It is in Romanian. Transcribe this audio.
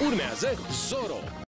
Urmează Zoro.